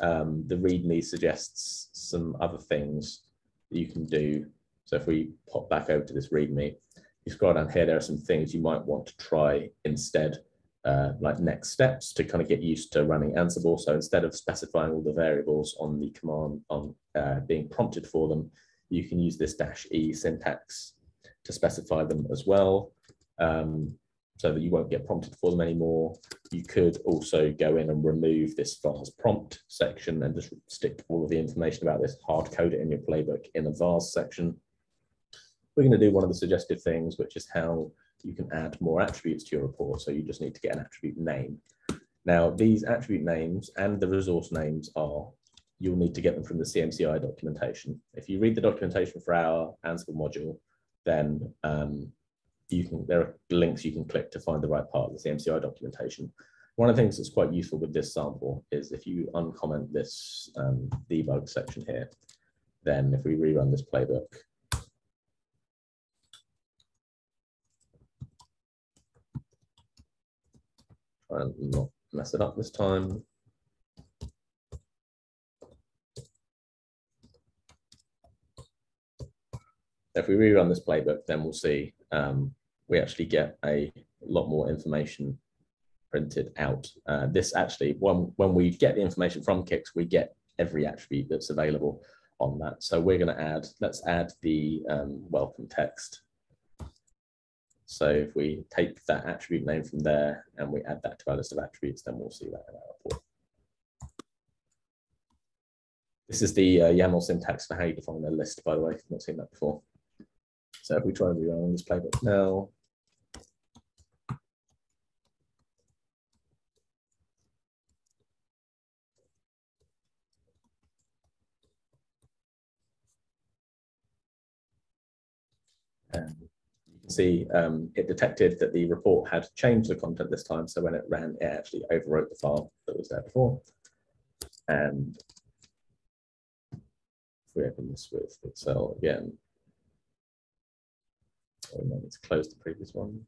B: um, the README suggests some other things that you can do so if we pop back over to this README, you scroll down here, there are some things you might want to try instead, uh, like next steps to kind of get used to running Ansible. So instead of specifying all the variables on the command on uh, being prompted for them, you can use this dash E syntax to specify them as well. Um, so that you won't get prompted for them anymore. You could also go in and remove this vars prompt section and just stick all of the information about this, hard code it in your playbook in the vars section we're going to do one of the suggested things, which is how you can add more attributes to your report. So you just need to get an attribute name. Now, these attribute names and the resource names are, you'll need to get them from the CMCI documentation. If you read the documentation for our Ansible module, then um, you can there are links you can click to find the right part of the CMCI documentation. One of the things that's quite useful with this sample is if you uncomment this um, debug section here, then if we rerun this playbook, and not mess it up this time. If we rerun this playbook, then we'll see um, we actually get a lot more information printed out. Uh, this actually, when, when we get the information from CICS, we get every attribute that's available on that. So we're going to add, let's add the um, welcome text. So if we take that attribute name from there and we add that to our list of attributes, then we'll see that in our report. This is the uh, YAML syntax for how you define a list, by the way, if you've not seen that before. So if we try and rerun this playbook now, see um, it detected that the report had changed the content this time. So when it ran, it actually overwrote the file that was there before. And if we open this with Excel again, we might need to close the previous one.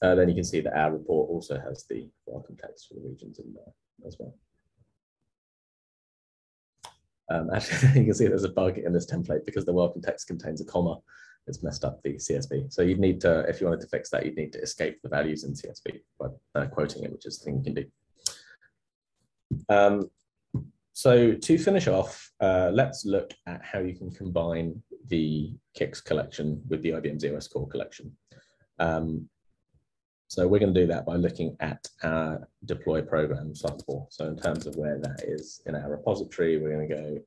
B: Uh, then you can see that our report also has the welcome text for the regions in there as well. Um, actually, you can see there's a bug in this template because the welcome text contains a comma. It's messed up the CSV. So you'd need to, if you wanted to fix that, you'd need to escape the values in CSV by uh, quoting it, which is the thing you can do. Um, so to finish off, uh, let's look at how you can combine the CICS collection with the IBM z/OS core collection. Um, so we're going to do that by looking at our deploy program sample. So in terms of where that is in our repository, we're going to go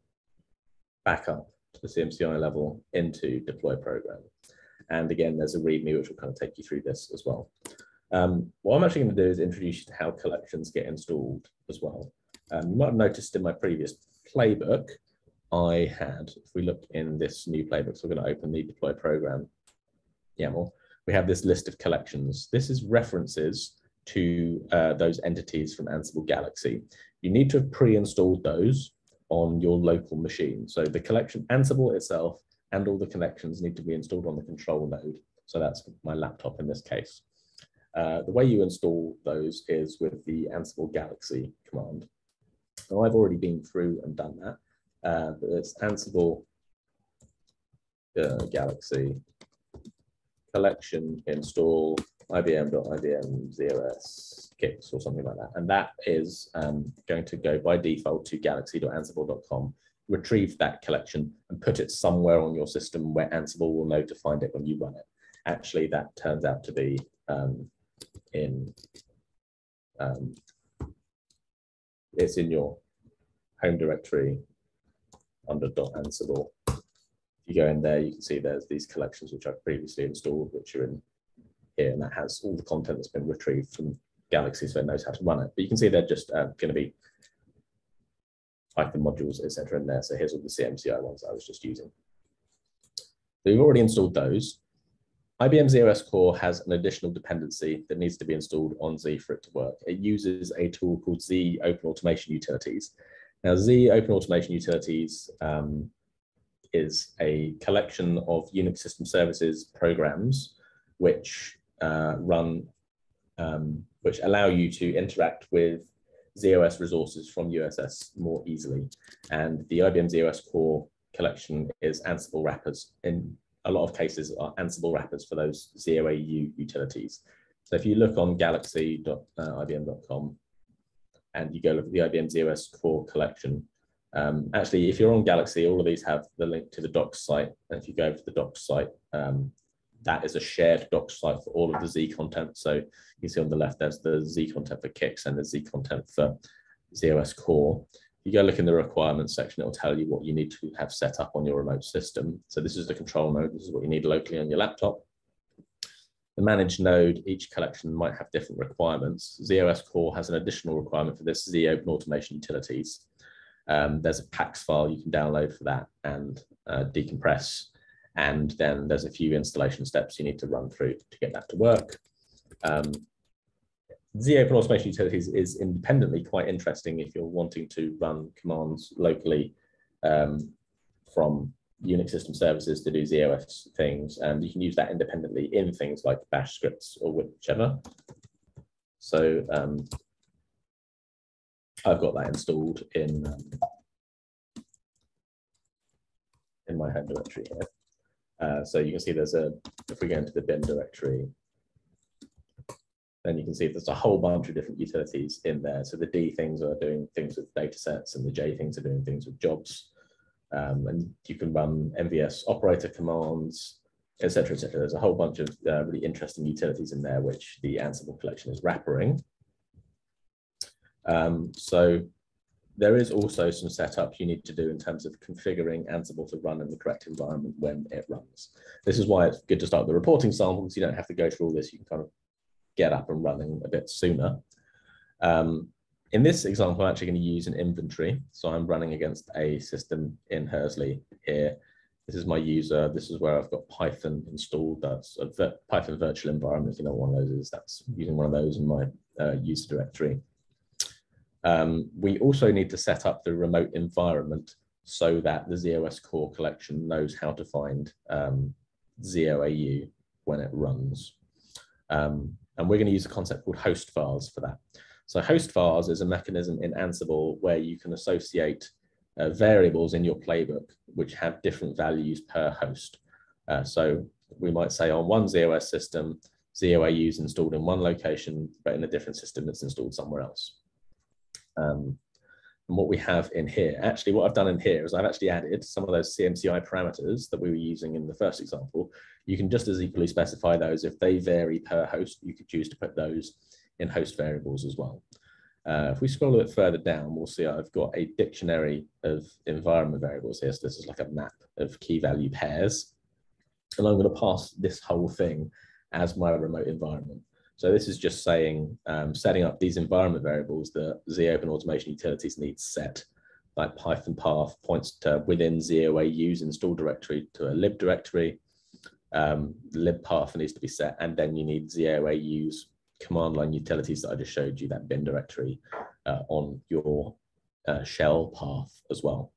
B: back up to the CMCI level into deploy program. And again, there's a README which will kind of take you through this as well. Um, what I'm actually going to do is introduce you to how collections get installed as well. Um, you might have noticed in my previous playbook, I had, if we look in this new playbook, so we're going to open the deploy program YAML, we have this list of collections. This is references to uh, those entities from Ansible Galaxy. You need to have pre-installed those on your local machine. So the collection, Ansible itself, and all the connections need to be installed on the control node. So that's my laptop in this case. Uh, the way you install those is with the Ansible Galaxy command. Now I've already been through and done that. Uh, but it's Ansible uh, Galaxy collection install ibm.ibm z/OS CICS or something like that. And that is um, going to go by default to galaxy.ansible.com, retrieve that collection and put it somewhere on your system where Ansible will know to find it when you run it. Actually, that turns out to be um, in, um, it's in your home directory under .ansible you go in there, you can see there's these collections which I've previously installed, which are in here, and that has all the content that's been retrieved from Galaxy, so it knows how to run it. But you can see they're just uh, going to be Python modules, etc. in there. So here's all the CMCI ones I was just using. So you've already installed those. IBM z/OS Core has an additional dependency that needs to be installed on Z for it to work. It uses a tool called Z Open Automation Utilities. Now, Z Open Automation Utilities um, is a collection of Unix system services programs which uh, run, um, which allow you to interact with z/OS resources from USS more easily. And the IBM z/OS core collection is Ansible wrappers. In a lot of cases are Ansible wrappers for those ZOAU utilities. So if you look on galaxy.ibm.com and you go look at the IBM z/OS core collection, um, actually, if you're on Galaxy, all of these have the link to the docs site. And if you go to the docs site, um, that is a shared docs site for all of the Z content. So you can see on the left, there's the Z content for CICS and the Z content for z/OS Core. You go look in the requirements section, it'll tell you what you need to have set up on your remote system. So this is the control node. This is what you need locally on your laptop. The managed node, each collection might have different requirements. z/OS Core has an additional requirement for this Z Open Automation Utilities. Um, there's a PAX file you can download for that and uh, decompress. And then there's a few installation steps you need to run through to get that to work. Um, ZOpen Automation Utilities is independently quite interesting if you're wanting to run commands locally um, from Unix system services to do z/OS things, and you can use that independently in things like bash scripts or whichever. So um, I've got that installed in um, in my home directory here. Uh, so you can see there's a, if we go into the bin directory, then you can see there's a whole bunch of different utilities in there. So the D things are doing things with data sets and the J things are doing things with jobs. Um, and you can run MVS operator commands, etc., etc. There's a whole bunch of uh, really interesting utilities in there, which the Ansible collection is wrappering. Um, so there is also some setup you need to do in terms of configuring Ansible to run in the correct environment when it runs. This is why it's good to start the reporting samples. You don't have to go through all this. You can kind of get up and running a bit sooner. Um, in this example, I'm actually going to use an inventory. So I'm running against a system in Hursley here. This is my user. This is where I've got Python installed. That's a Python virtual environment. If you know what one of those is, that's using one of those in my uh, user directory. Um, we also need to set up the remote environment so that the z/OS core collection knows how to find um, ZOAU when it runs. Um, and we're going to use a concept called host vars for that. So host vars is a mechanism in Ansible where you can associate uh, variables in your playbook which have different values per host. Uh, so we might say on one z/OS system, ZOAU is installed in one location, but in a different system, it's installed somewhere else. Um, and what we have in here, actually what I've done in here is I've actually added some of those CMCI parameters that we were using in the first example. You can just as equally specify those. If they vary per host, you could choose to put those in host variables as well. Uh, if we scroll a bit further down, we'll see I've got a dictionary of environment variables here. So this is like a map of key value pairs. And I'm going to pass this whole thing as my remote environment. So this is just saying, um, setting up these environment variables that ZOpen Automation Utilities needs set, like Python path points to within ZOAU's install directory to a lib directory. Um, lib path needs to be set, and then you need ZOAU's command line utilities that I just showed you, that bin directory uh, on your uh, shell path as well.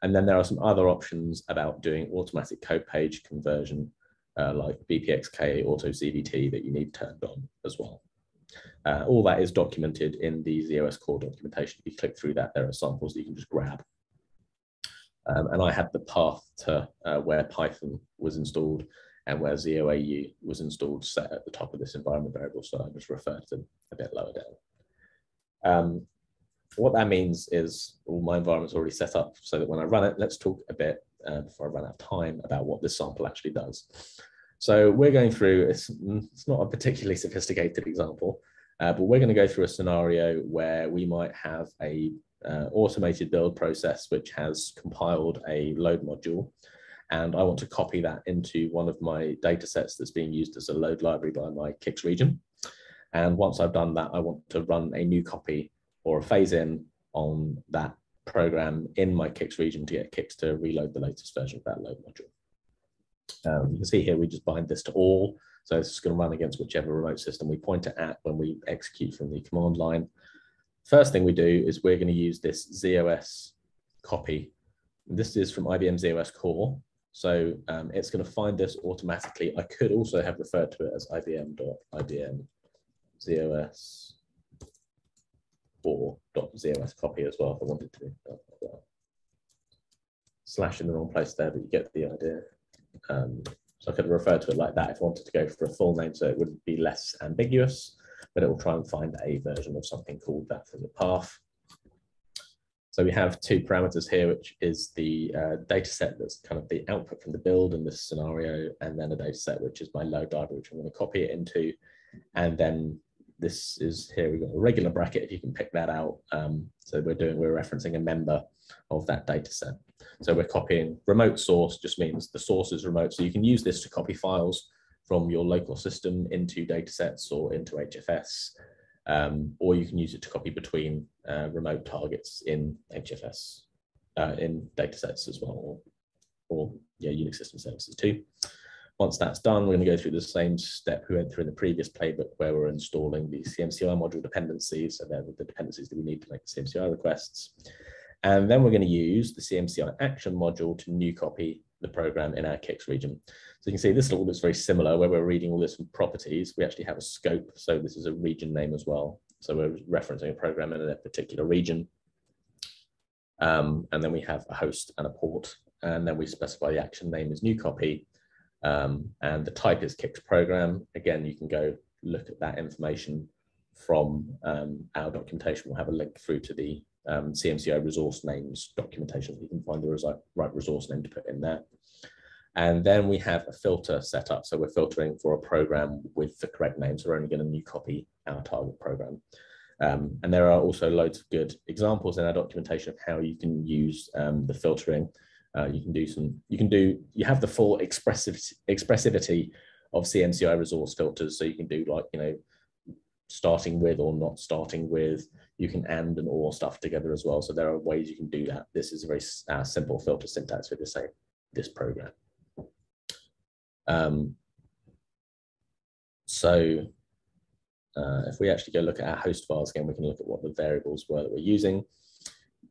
B: And then there are some other options about doing automatic code page conversion uh, like BPXK auto CVT that you need turned on as well. Uh, all that is documented in the z/OS core documentation. If you click through that, there are samples that you can just grab. Um, and I had the path to uh, where Python was installed and where ZOAU was installed set at the top of this environment variable. So I just referred to them a bit lower down. Um, what that means is all my environment's already set up so that when I run it, let's talk a bit uh, before I run out of time about what this sample actually does. So we're going through, it's, it's not a particularly sophisticated example, uh, but we're going to go through a scenario where we might have a uh, automated build process which has compiled a load module and I want to copy that into one of my data sets that's being used as a load library by my CICS region. And once I've done that, I want to run a new copy or a phase in on that program in my CICS region to get CICS to reload the latest version of that load module. Um, you can see here, we just bind this to all. So this is going to run against whichever remote system we point it at when we execute from the command line. First thing we do is we're going to use this z/OS copy. This is from IBM z/OS Core. So um, it's going to find this automatically. I could also have referred to it as ibm.ibm z/OS or .zos copy as well if I wanted to. Slash in the wrong place there, but you get the idea. Um, so I could refer to it like that if I wanted to go for a full name so it would be less ambiguous, but it will try and find a version of something called that from the path. So we have two parameters here, which is the uh, data set that's kind of the output from the build in this scenario, and then a data set, which is my load library, which I'm going to copy it into. And then this is here, we've got a regular bracket, if you can pick that out. Um, so we're doing, we're referencing a member of that data set. So we're copying remote source just means the source is remote. So you can use this to copy files from your local system into datasets or into HFS. um, or you can use it to copy between uh, remote targets in HFS, uh, in datasets as well, or, or yeah, Unix system services too. Once that's done, we're going to go through the same step we went through in the previous playbook where we're installing the CMCI module dependencies. So they're the dependencies that we need to make the CMCI requests. And then we're going to use the CMCI action module to new copy the program in our CICS region. So you can see this all looks very similar where we're reading all this from properties. We actually have a scope. So this is a region name as well. So we're referencing a program in a particular region. Um, and then we have a host and a port. And then we specify the action name as new copy um, and the type is CICS program. Again, you can go look at that information from um, our documentation. We'll have a link through to the um, CMCI resource names documentation. So you can find the right resource name to put in there. And then we have a filter set up. So we're filtering for a program with the correct name. So we're only going to new copy our target program. Um, and there are also loads of good examples in our documentation of how you can use um, the filtering uh, you can do some, you can do, you have the full expressive expressivity of CMCI resource filters. So you can do like, you know, starting with or not starting with, you can and and or stuff together as well. So there are ways you can do that. This is a very uh, simple filter syntax for this, say, this program. Um, so uh, if we actually go look at our host files again, we can look at what the variables were that we're using.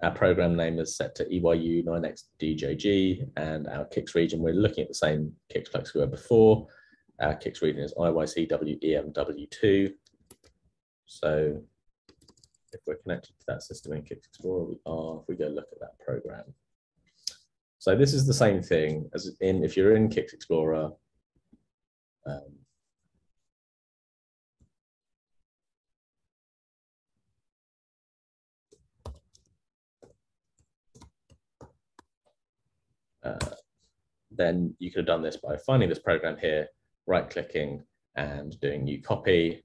B: Our program name is set to EYU9XDJG and our CICS region, we're looking at the same CICS we were before. Our CICS region is IYCWEMW2. So if we're connected to that system in CICS Explorer, we are, if we go look at that program. So this is the same thing as in, if you're in CICS Explorer, um, uh, then you could have done this by finding this program here, right clicking and doing new copy,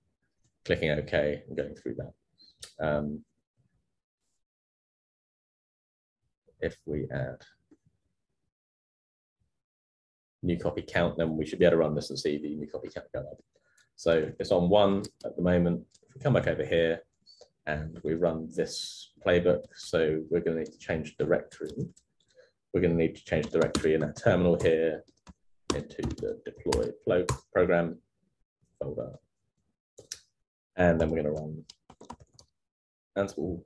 B: clicking OK and going through that. Um, if we add new copy count, then we should be able to run this and see the new copy count go up. So it's on one at the moment. If we come back over here and we run this playbook, so we're going to need to change directory we're going to need to change directory in our terminal here into the deploy flow program folder. And then we're going to run Ansible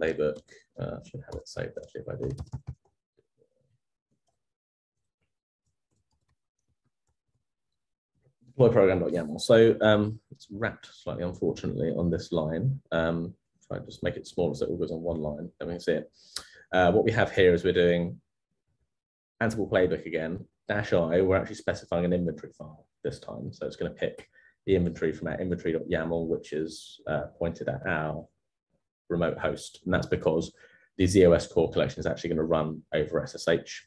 B: playbook. Uh, should have it saved actually if I do. Deploy program.yaml. So um, it's wrapped slightly, unfortunately, on this line. Um, if I just make it smaller so it all goes on one line, then we can see it. Uh, what we have here is we're doing Ansible playbook again, dash i, we're actually specifying an inventory file this time. So it's going to pick the inventory from our inventory.yaml, which is uh, pointed at our remote host. And that's because the z/OS core collection is actually going to run over SSH.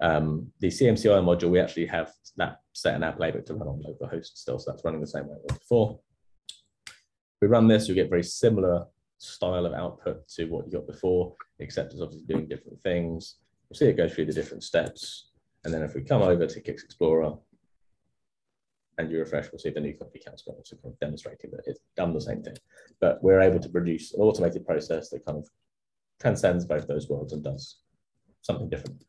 B: Um, the CMCI module, we actually have that set in our playbook to run on localhost still. So that's running the same way as before. If we run this, you get very similar style of output to what you got before, except it's obviously doing different things. We'll see it go through the different steps. And then if we come over to CICS Explorer and you refresh, we'll see the new copy count's gone, so kind of demonstrating that it's done the same thing. But we're able to produce an automated process that kind of transcends both those worlds and does something different.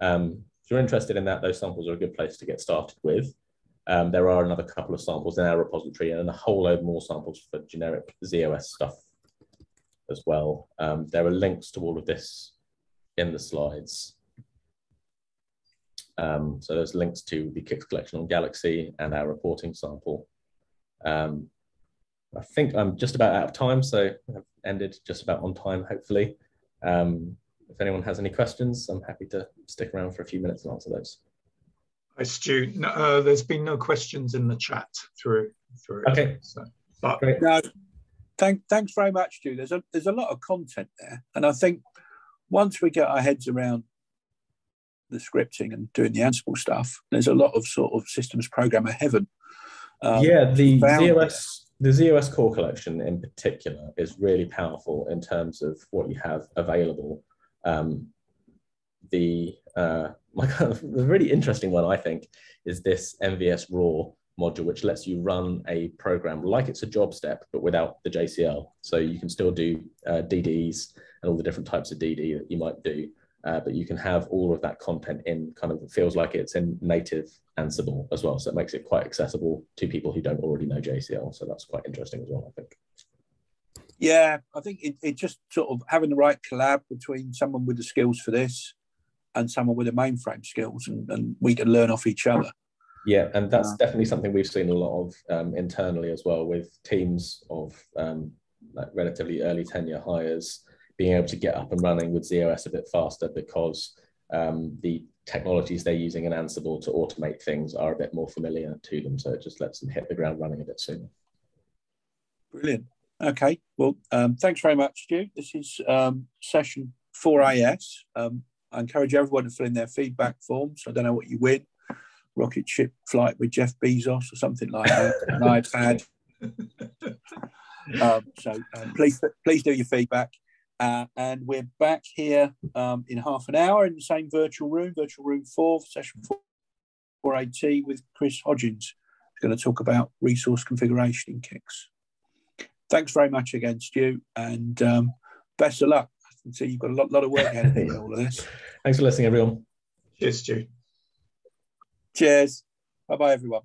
B: Um, if you're interested in that, those samples are a good place to get started with. Um, there are another couple of samples in our repository and a whole load more samples for generic z/OS stuff as well. Um, there are links to all of this in the slides. Um, so there's links to the CICS collection on Galaxy and our reporting sample. Um, I think I'm just about out of time, so I've ended just about on time, hopefully. Um, if anyone has any questions, I'm happy to stick around for a few minutes and answer those.
C: Hi, Stu. No, uh, there's been no questions in the chat through. through
B: okay.
C: So, but
A: Great. No, thank, thanks very much, Stu. There's a, there's a lot of content there. And I think once we get our heads around the scripting and doing the Ansible stuff, there's a lot of sort of systems programmer heaven.
B: Um, yeah, the z/OS, the z/OS core collection in particular is really powerful in terms of what you have available. Um, the uh, my kind of the really interesting one I think is this MVS raw module, which lets you run a program like it's a job step, but without the JCL. So you can still do uh, DDs and all the different types of DD that you might do, uh, but you can have all of that content in kind of feels like it's in native Ansible as well. So it makes it quite accessible to people who don't already know JCL. So that's quite interesting as well, I think.
A: Yeah, I think it, it just sort of having the right collab between someone with the skills for this and someone with the mainframe skills, and, and we can learn off each other.
B: Yeah, and that's uh, definitely something we've seen a lot of um, internally as well with teams of um, like relatively early tenure hires being able to get up and running with z/OS a bit faster because um, the technologies they're using in Ansible to automate things are a bit more familiar to them. So it just lets them hit the ground running a bit sooner.
A: Brilliant. Okay. Well, um, thanks very much, Stu. This is um, session 4AS. Um, I encourage everyone to fill in their feedback forms. I don't know what you win rocket ship flight with Jeff Bezos or something like that, an iPad. Um, so um, please, please do your feedback. Uh, and we're back here um, in half an hour in the same virtual room, virtual room four, session four, 4AT with Chris Hodgins. He's going to talk about resource configuration in CICS. Thanks very much again, Stu, and um, best of luck. I can see you've got a lot, lot of work ahead of you all of this.
B: Thanks for listening, everyone.
C: Cheers, Stu.
A: Cheers. Bye bye, everyone.